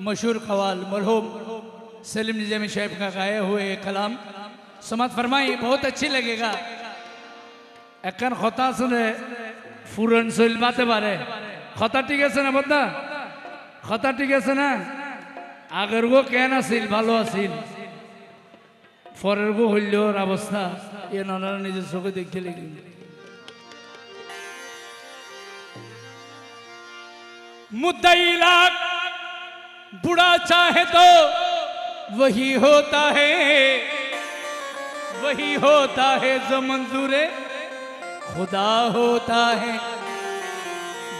मशहूर कवाल मरहूम सलीम निजामी साहब का गाए हुए ये कलाम समात फरमाई बहुत अच्छी लगेगा এখন কথা শুনে ফুরন শৈল বাতে পারে কথা ঠিক আছে না বদা কথা ঠিক আছে না আগের গো কেন আছিল ভালো আছিল পরের গো হইল ওর অবস্থা এ নানারা নিজের চোখে দেখতে লেগে मुद्दई लाख बुरा चाहे तो वही होता है वही होता है जो मंजूर खुदा होता है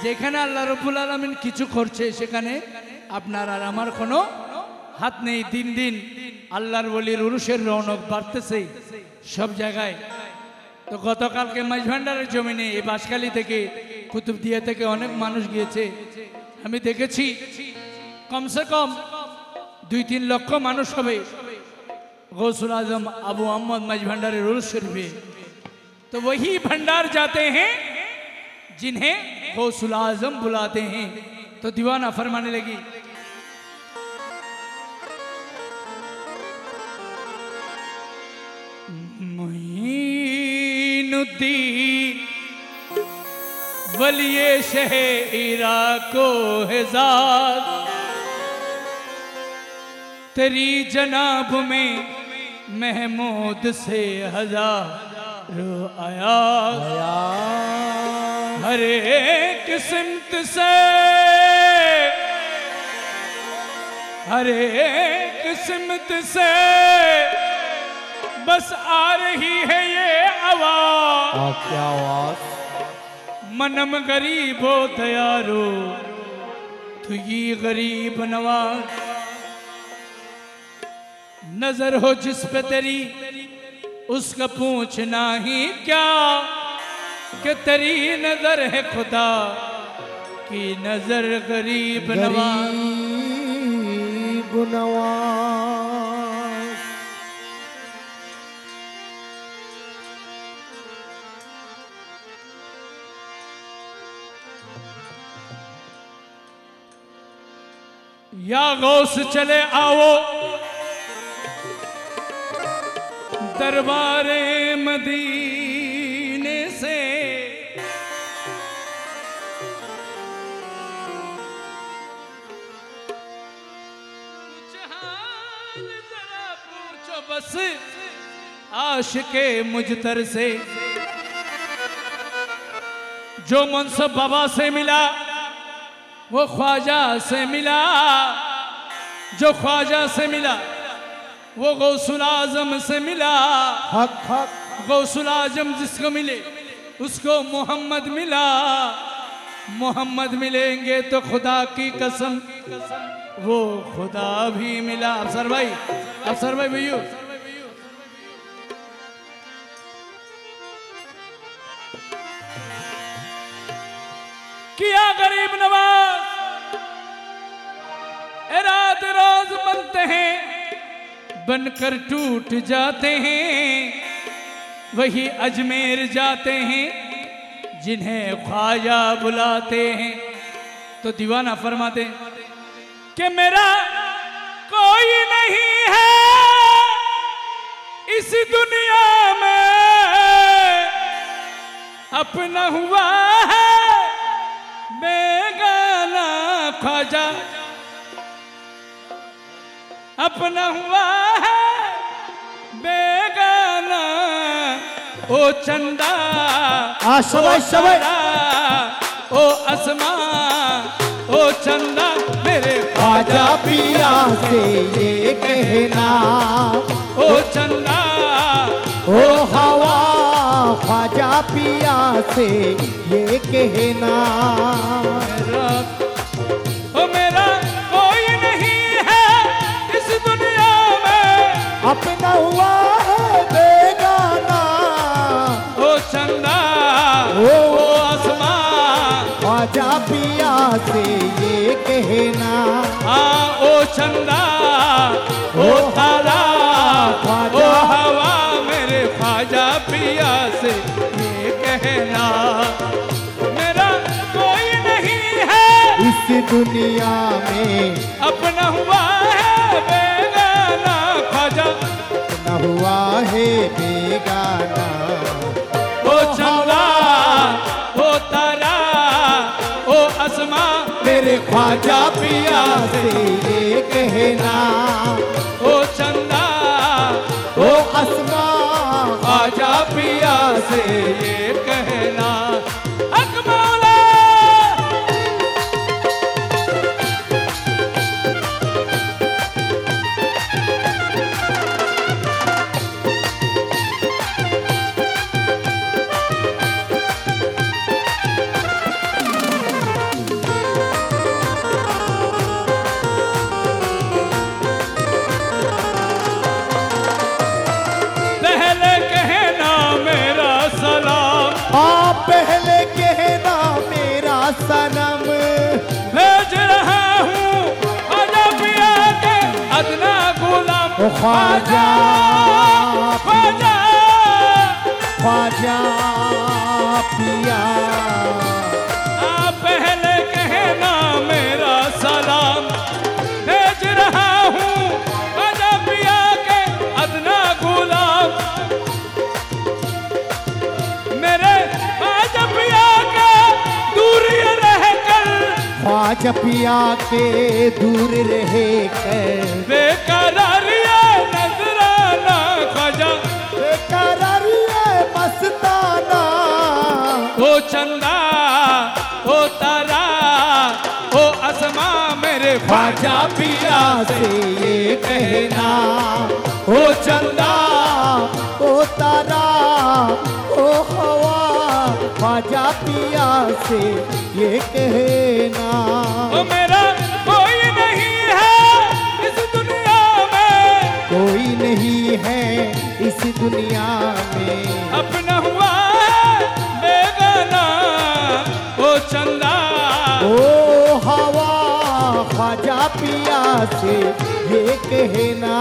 যেখানে আল্লাহ রবুল আলমিন কিছু করছে সেখানে আপনার আর আমার কোনো হাত নেই দিন দিন আল্লাহর বলির উরুষের রৌনক বাড়তেছে সব জায়গায় তো গতকালকে মাঝ ভান্ডারের জমিনে এই বাঁশখালী থেকে কুতুবদিয়া থেকে অনেক মানুষ গিয়েছে আমি দেখেছি কমসে কম দুই তিন লক্ষ মানুষ হবে गौसुल आजम अबू अहमद मज भंडारी रुल शरीफे तो वही भंडार जाते हैं जिन्हें गौसुल आजम बुलाते हैं तो दीवाना फरमाने लगी मोइनुद्दीन वलिए शह इराको हेजाद तेरी जनाब में महमूद से हज़ार आया। हर एक सिमत से हर एक सिमत से बस आ रही है ये आवाज़। क्या आवाज़ मनम गरीब हो दयारो तू ये गरीब नवाज़। नज़र हो जिस पे तेरी उसका पूछना ही क्या? कि तेरी नज़र है खुदा की नज़र गरीब नवाज़। या गौस चले आओ। दरबारे मदीने से। कुछ पूछो बस आशिके मुजतर से। जो मनसब बाबा से मिला, वो ख्वाजा से मिला। जो ख्वाजा से मिला वो गौसुल आज़म से मिला। हक हक। गौसुल आज़म जिसको मिले उसको मोहम्मद मिला। मोहम्मद मिलेंगे तो खुदा की कसम वो खुदा भी मिला। अफसर भाई अफसर भाई भैया। किया गरीब नवाज़? रात रोज बनते हैं। बनकर टूट जाते हैं। वही अजमेर जाते हैं, जिन्हें ख्वाजा बुलाते हैं। तो दीवाना फरमाते कि मेरा कोई नहीं है इस दुनिया में। अपना हुआ है बेगाना ख्वाजा। अपना हुआ ओ चंदा आ, सबाई, ओ असमा ओ चंदा मेरे ख्वाजा पिया से ये कहना। ओ चंदा ओ हवा ख्वाजा पिया से ये कहना। वो वो आसमां। आजा पिया से ये कहना। हाँ ओ चंदा ओ तारा ओ हवा मेरे ख्वाजा पिया से ये कहना। मेरा कोई नहीं है। इस दुनिया में अपना हुआ है बेगाना। ख्वाजा। अपना हुआ है बेगाना। तारा, ओ असमा, मेरे ख्वाजा पिया से ये कहना ओ चंदा, ओ असमा, ख्वाजा पिया से ये कहना ख्वाजा ख्वाजा ख्वाजा पिया आप पहले कहना मेरा सलाम। भेज रहा हूँ आजा पिया के अदना गुलाम। मेरे आजा पिया के दूर रह कर। ख्वाजा पिया के दूर रहे कर। ख्वाजा पिया से ये कहना ओ चंदा ओ तारा ओ हवा ख्वाजा पिया से ये कहना। ओ मेरा कोई नहीं है इस दुनिया में। कोई नहीं है इस दुनिया में। अपना हुआ से ये कहना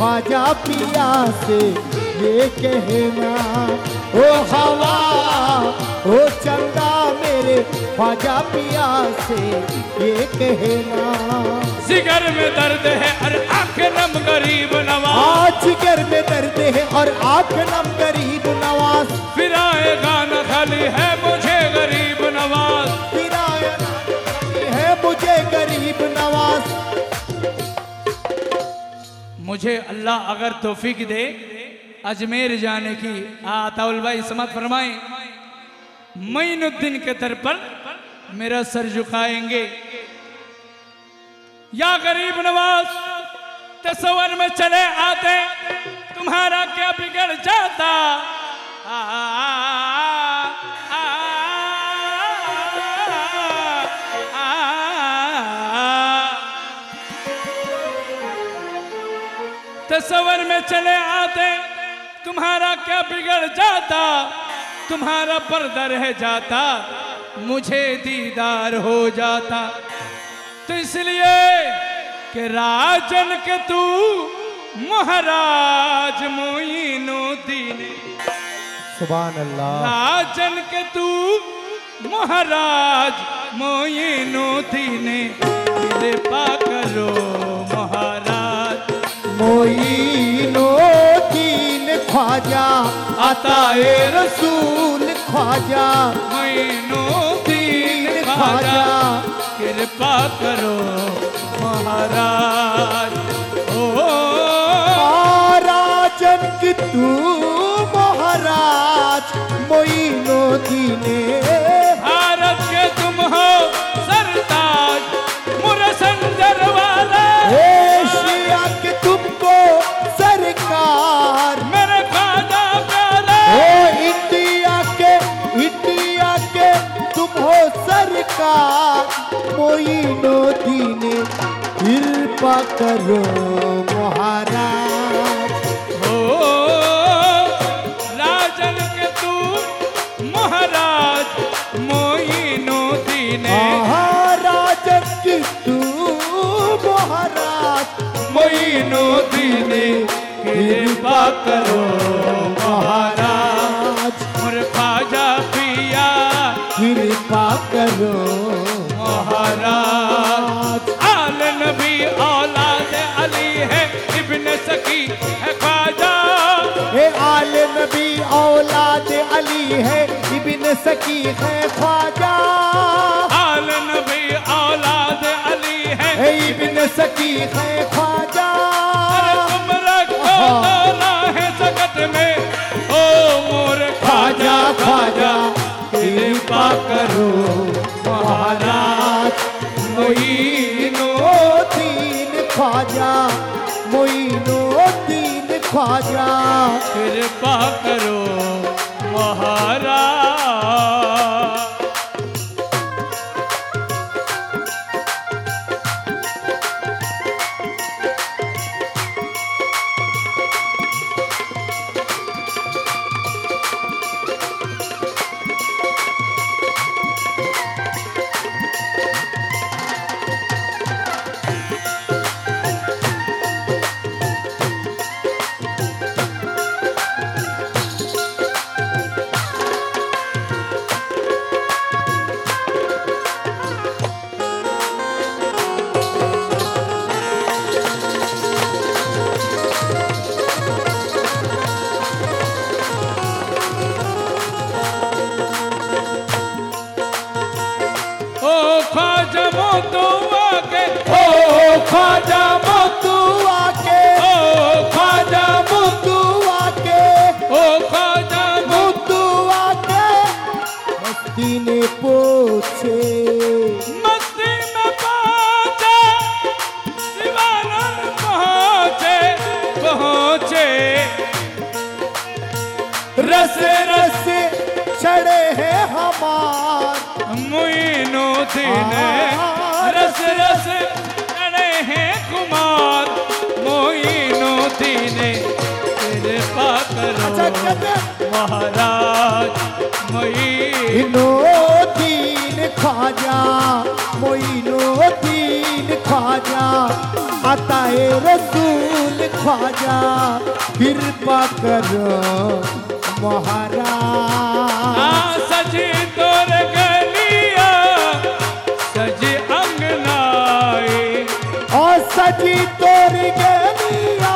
ख्वाजा पिया से ये कहना। ख्वाजा पिया से ये कहना जिगर में दर्द है और आँख नम गरीब नवाज़। आज घर में दर्द है और आँख नम गरीब नवाज़। फिर आएगा न खाली है मुझे गरीब नवाज़। किराया है मुझे गरीब नवाज़। मुझे अल्लाह अगर तौफीक दे अजमेर जाने की। आताउल भाई समत फरमाए। मईनुद्दीन के दर पर मेरा सर झुकाएँगे या गरीब नवाज़ तस्वर में चले आते तुम्हारा क्या बिगड़ जाता तस्वर में चले आते तुम्हारा क्या बिगड़ जाता तुम्हारा पर्दा रह जाता मुझे दीदार हो जाता। तो इसलिए कि राजन के तू महाराज मोइनुद्दीन सुभान अल्लाह राजन के तू महाराज मोइनुद्दीन कृपा करो महाराज। मोइनो ख्वाजा अताए रसूल ख्वाजा। मैनो दीन ख्वाजा कृपा करो महाराज। ओ। महाराजन की तू महाराज मोइनो दीने मोइनो दीने कृपा करो महाराज। हो राजन के तू महाराज मोइनुद्दीन महाराजन के तू महाराज मोइनुद्दीन कृपा करो महाराज। महाराज मुर खाजा पिया। कृपा करो नबी औलाद अली है इब्न सकी है ख्वाजा कृपा करो। रस रस चढ़े हैं हमार। मोइनुद्दीन रस रस चढ़े हैं कुमार। मोइनुद्दीन कृपा अच्छा करो महाराज मोइन इनो दीन ख्वाजा मोइनो दीन ख्वाजा। अताए रसूल ख्वाजा कृपा करो महाराज। आ सजी तोर गलिया सजी अंगनाए और सजी तोर गलिया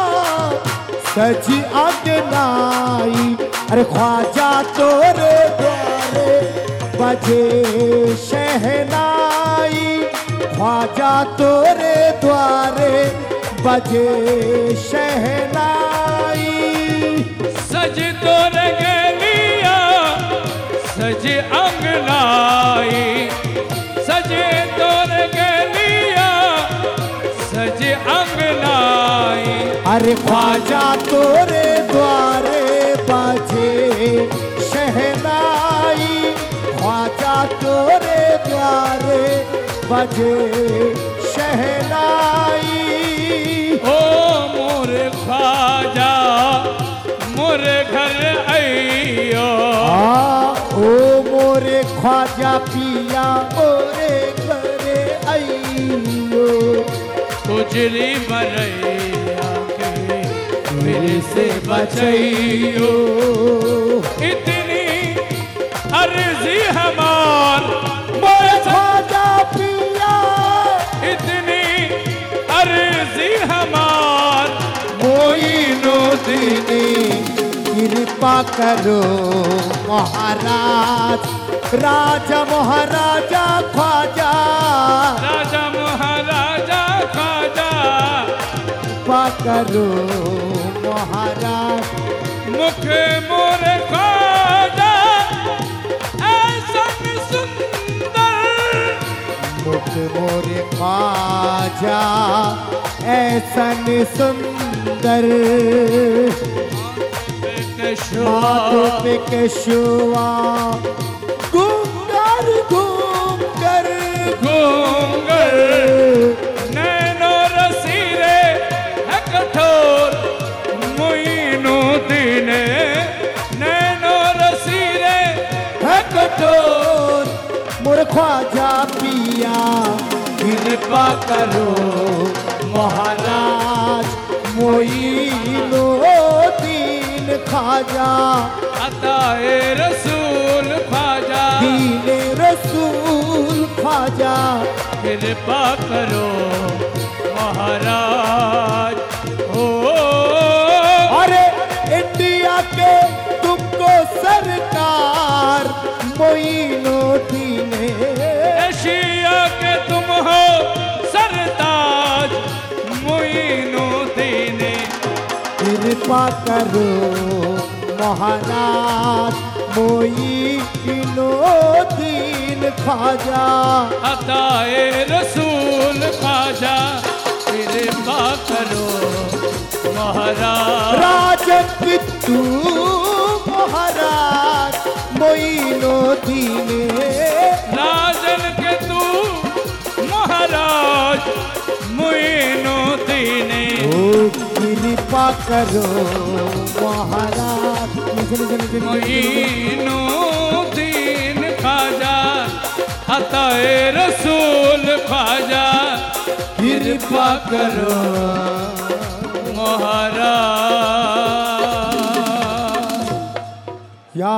सजी अगनाई। अरे ख्वाजा तोरे द्वारे बजे शहनाई। ख्वाजा तोरे द्वारे बजे शहनाई। सज तोर गलिया सज अंगनाई। सजे तोर गलिया सज अंगनाई। अरे ख्वाजा तोरे द्वारे बाजे शहनाई। ख्वाजा तोरे द्वारे बजे ख्वाजा पिया मोरे घरे आइयो गुजरी मरैया के मेरे से बचैयो। इतनी अर्जी हमार मोरे ख्वाजा पिया। इतनी अर्जी हमार मोइनो दीनी कृपा करो महाराज। राजा महाराजा ख्वाजा। राजा महाराजा खाजा कृपा करो महाराज। मुख मोर खाजा ऐसन सुंदर। मुख मोरे ख्वाजा। ऐसन सुंदर। माथों पे कशुआ। नैनो रसीरे है कठोर मोइनो दीने। नैनो रसीरे है कठोर ख्वाजा पिया कृपा करो। महाराज मोइनो दीन खाजा। अताए रसूल खाजा। दीन रसूल खाजा। कृपा करो महाराज। हो अरे इंडिया के तुमको सरकार मोइनो दीने एशिया के तुम हो सरताज मोइनो दीने कृपा करो महाराज मोइनो दीन खाजा। अताए रसूल खाजा कृपा करो महाराज। राजन पितू महाराज मोइनो दीने। राजन के तू महाराज मोइनो दीने। ओ कृपा करो महाराज। मोइनो अताए रसूल खाजा कृपा करो मोहरा। या